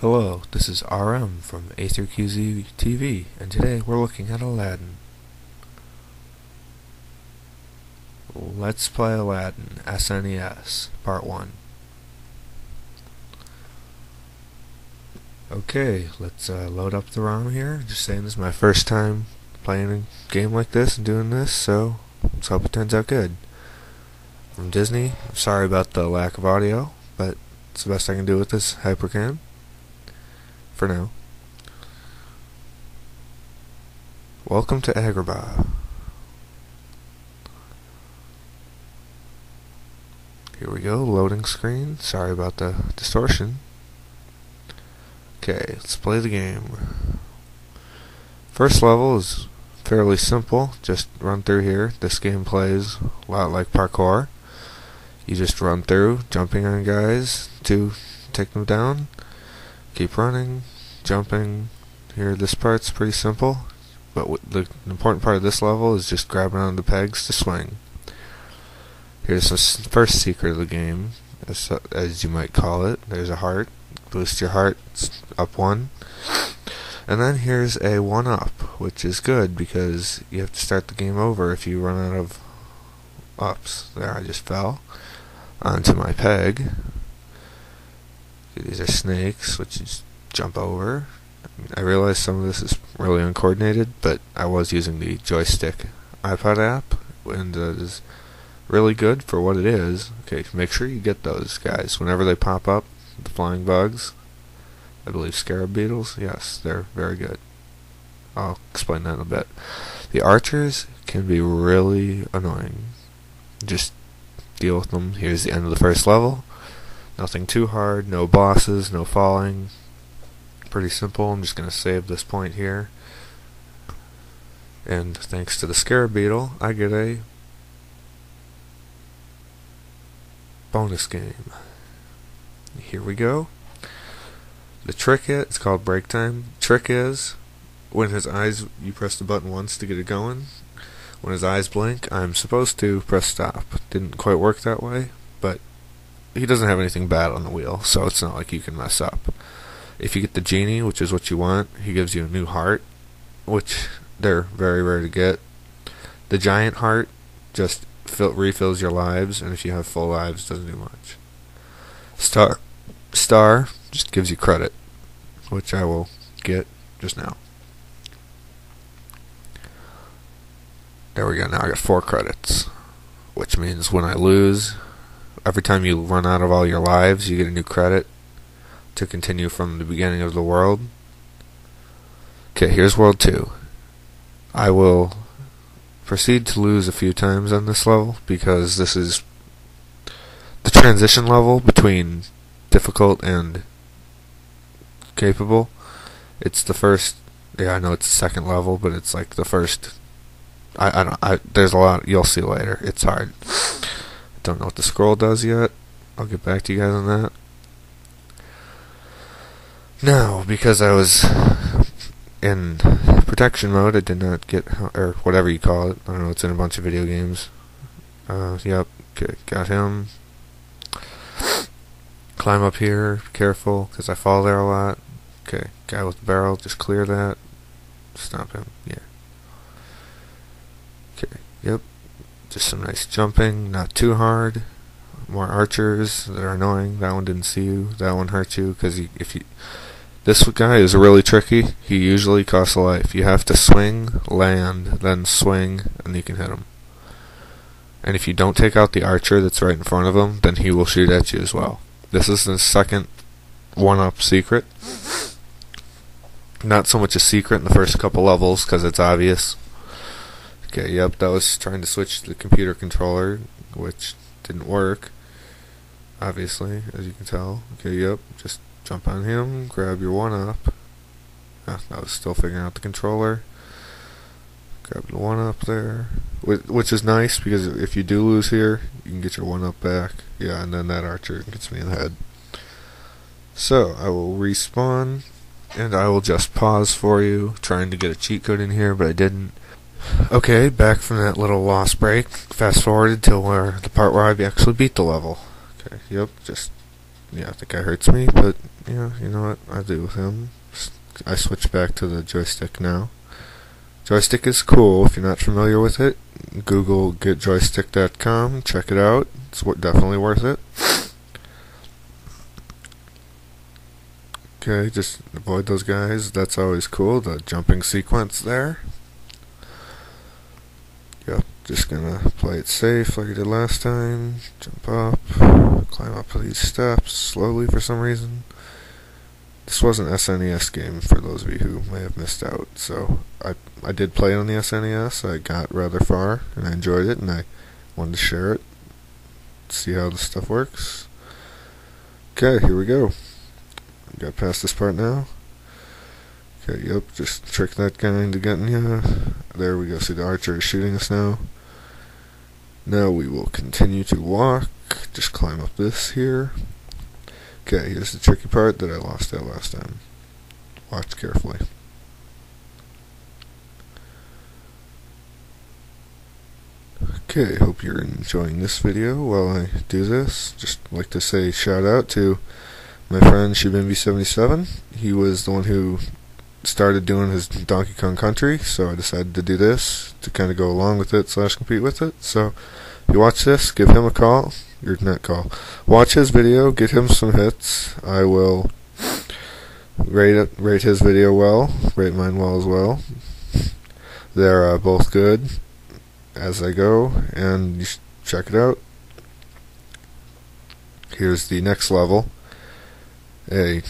Hello, this is RM from A3QZ TV, and today we're looking at Aladdin. Let's play Aladdin SNES Part 1. Okay, let's uh, load up the ROM here. Just saying this is my first time playing a game like this and doing this, so let's hope it turns out good. From Disney, I'm sorry about the lack of audio, but it's the best I can do with this HyperCam for now. Welcome to Agrabah. Here we go, loading screen. Sorry about the distortion. Okay, let's play the game. First level is fairly simple, just run through here. This game plays a lot like parkour. You just run through, jumping on guys to take them down. Keep running, jumping. Here, this part's pretty simple, but the important part of this level is just grabbing on the pegs to swing. Here's the first secret of the game, as, as you might call it. There's a heart. Boost your heart up one. And then here's a one up, which is good because you have to start the game over if you run out of ups. There, I just fell onto my peg. These are snakes, which is jump over. I realize some of this is really uncoordinated, but I was using the Joypad iPod app, and uh, it is really good for what it is. Okay, make sure you get those guys whenever they pop up. The flying bugs, I believe scarab beetles. Yes, they're very good. I'll explain that in a bit. The archers can be really annoying. Just deal with them. Here's the end of the first level. Nothing too hard, no bosses, no falling. Pretty simple. I'm just going to save this point here. And thanks to the Scarab Beetle, I get a bonus game. Here we go. The trick is, it's called break time. Trick is, when his eyes, you press the button once to get it going. When his eyes blink, I'm supposed to press stop. Didn't quite work that way, but he doesn't have anything bad on the wheel, so it's not like you can mess up. If you get the genie, which is what you want, he gives you a new heart, which they're very rare to get. The giant heart just fill, refills your lives, and if you have full lives, doesn't do much. Star, star just gives you credit, which I will get just now. There we go. Now I got four credits, which means when I lose, every time you run out of all your lives, you get a new credit to continue from the beginning of the world. Okay, here's World 2. I will proceed to lose a few times on this level because this is the transition level between difficult and capable. It's the first. Yeah, I know it's the second level, but it's like the first. I I don't. I there's a lot. You'll see later. It's hard. Don't know what the scroll does yet. I'll get back to you guys on that. No, because I was in protection mode, I did not get, or whatever you call it. I don't know, it's in a bunch of video games. Uh, yep, got him. Climb up here, careful, because I fall there a lot. Okay, guy with the barrel, just clear that. Stop him, yeah. Okay, yep, just some nice jumping, not too hard. More archers that are annoying. That one didn't see you. That one hurt you because if you, this guy is really tricky. He usually costs a life. You have to swing, land, then swing, and you can hit him. And if you don't take out the archer that's right in front of him, then he will shoot at you as well. This is the second one-up secret. Not so much a secret in the first couple levels because it's obvious. Okay, yep, that was trying to switch the computer controller, which didn't work. Obviously, as you can tell. Okay, yep, just jump on him, grab your one up. Ah, I was still figuring out the controller. Grab the one up there, which is nice because if you do lose here, you can get your one up back. Yeah, and then that archer gets me in the head. So I will respawn, and I will just pause for you, trying to get a cheat code in here, but I didn't. Okay, back from that little lost break. Fast forwarded to where the part where I actually beat the level. Okay, yep, just yeah, the guy hurts me, but yeah, you know what? I do with him. I switch back to the joystick now. Joystick is cool. If you're not familiar with it, Google getjoypad.com. Check it out. It's definitely worth it. Okay, just avoid those guys. That's always cool. The jumping sequence there. Just gonna play it safe like I did last time. Jump up, climb up these steps slowly for some reason. This was an SNES game for those of you who may have missed out. So I I did play it on the SNES. I got rather far and I enjoyed it and I wanted to share it. See how the stuff works. Okay, here we go. Got past this part now. Okay, yep, just trick that guy into getting you. There we go. See the archer is shooting us now. Now we will continue to walk. Just climb up this here. Okay, here's the tricky part that I lost at last time. Watch carefully. Okay, hope you're enjoying this video while I do this. Just like to say shout out to my friend Shubimbi77. He was the one who started doing his Donkey Kong Country, so I decided to do this to kind of go along with it slash compete with it. So if you watch this, give him a call your net call. Watch his video, get him some hits. I will rate it, rate his video well, rate mine well as well. They're uh, both good as I go, and you should check it out. Here's the next level. A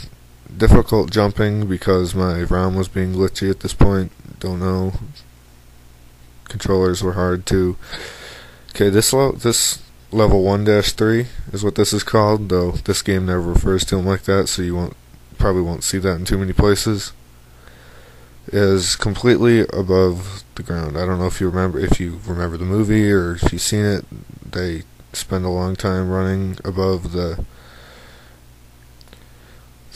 difficult jumping because my ROM was being glitchy at this point. Don't know. Controllers were hard too. Okay, this lo- this level 1-3 is what this is called, though this game never refers to them like that, so you won't probably won't see that in too many places. Is completely above the ground. I don't know if you remember if you remember the movie or if you've seen it. They spend a long time running above the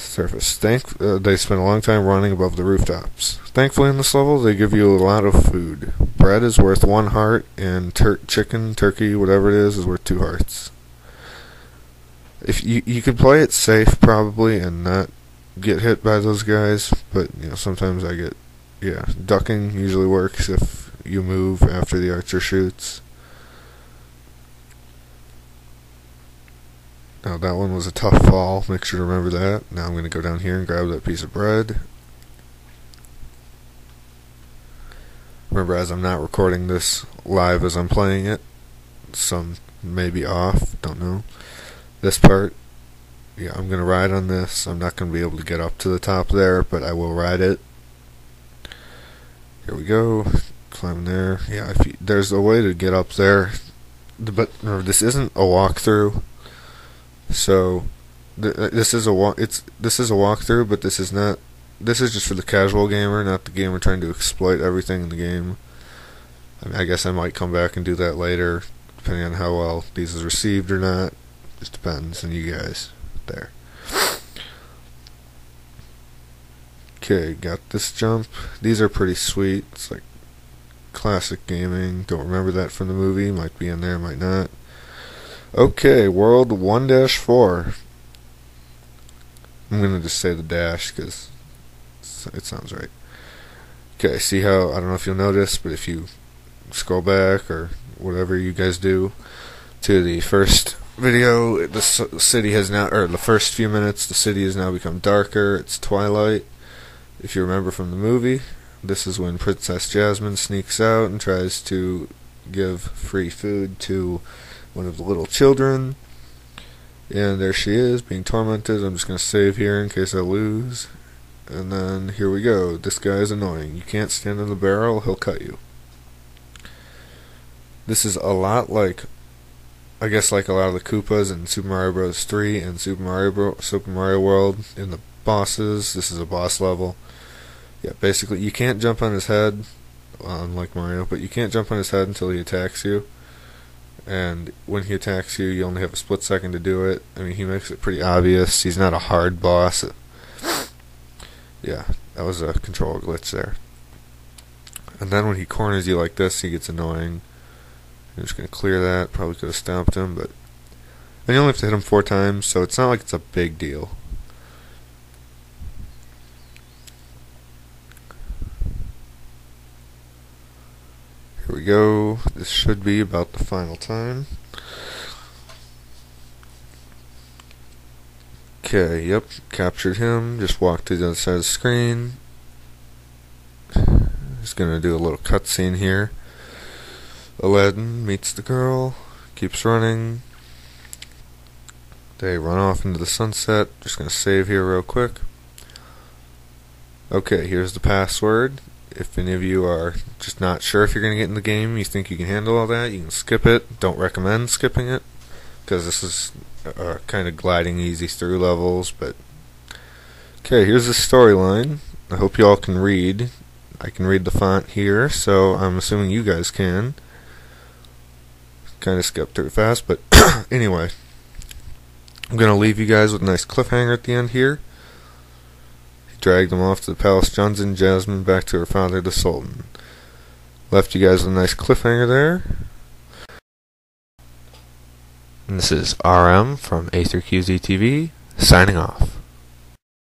surface. Thank uh, they spend a long time running above the rooftops. Thankfully, in this level, they give you a lot of food. Bread is worth one heart, and tur- chicken, turkey, whatever it is, is worth two hearts. If you you could play it safe probably and not get hit by those guys, but you know sometimes I get yeah ducking usually works if you move after the archer shoots. Now that one was a tough fall, make sure to remember that. Now I'm going to go down here and grab that piece of bread. Remember as I'm not recording this live as I'm playing it, some may be off, don't know. This part, yeah, I'm going to ride on this. I'm not going to be able to get up to the top there, but I will ride it. Here we go, climb there. Yeah, if you, there's a way to get up there, but this isn't a walkthrough so th- uh, this is a walk. It's this is a walkthrough, but this is not. This is just for the casual gamer, not the gamer trying to exploit everything in the game. I, mean, I guess I might come back and do that later, depending on how well these is received or not. Just depends on you guys. There. Okay, got this jump. These are pretty sweet. It's like classic gaming. Don't remember that from the movie. Might be in there, might not. Okay, World 1 4. I'm going to just say the dash because it sounds right. Okay, see how, I don't know if you'll notice, but if you scroll back or whatever you guys do to the first video, the city has now, or the first few minutes, the city has now become darker. It's twilight. If you remember from the movie, this is when Princess Jasmine sneaks out and tries to give free food to one of the little children. And there she is, being tormented. I'm just going to save here in case I lose. And then here we go. This guy is annoying. You can't stand in the barrel, he'll cut you. This is a lot like, I guess, like a lot of the Koopas in Super Mario Bros. 3 and Super Mario Bro- Super Mario World in the bosses. This is a boss level. Yeah, basically, you can't jump on his head, unlike Mario, but you can't jump on his head until he attacks you and when he attacks you, you only have a split second to do it. I mean, he makes it pretty obvious. He's not a hard boss. Yeah, that was a control glitch there. And then when he corners you like this, he gets annoying. I'm just going to clear that. Probably could have stopped him, but And you only have to hit him four times, so it's not like it's a big deal. Here go. This should be about the final time. Okay, yep, captured him. Just walked to the other side of the screen. Just gonna do a little cutscene here. Aladdin meets the girl, keeps running. They run off into the sunset. Just gonna save here real quick. Okay, here's the password. If any of you are just not sure if you're gonna get in the game, you think you can handle all that, you can skip it. Don't recommend skipping it because this is uh, kind of gliding easy through levels. But okay, here's the storyline. I hope you all can read. I can read the font here, so I'm assuming you guys can. Kind of skipped through fast, but anyway, I'm gonna leave you guys with a nice cliffhanger at the end here. Dragged them off to the palace dungeon. Jasmine back to her father, the Sultan. Left you guys a nice cliffhanger there. And this is RM from A3QZ TV, signing off.